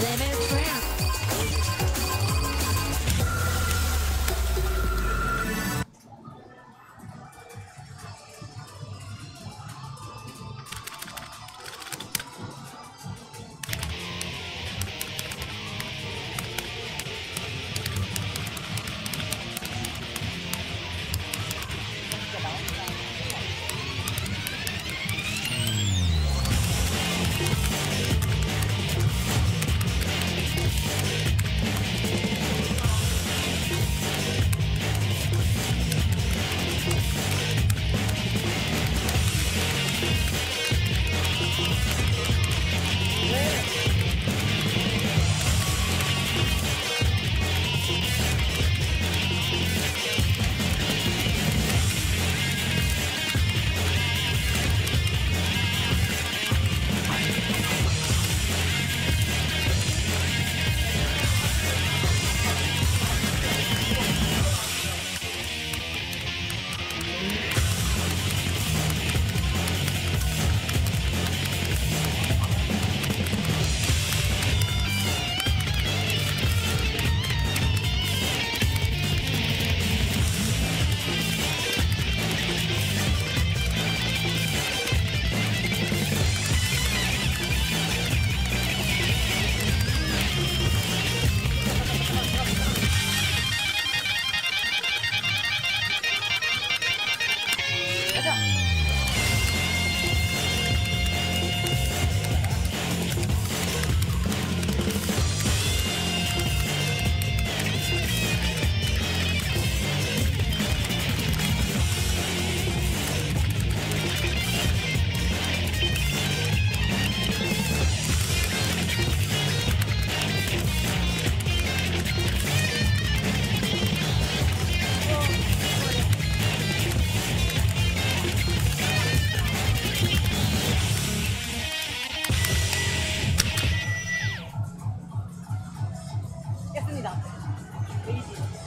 Living 했습니다. 메이지.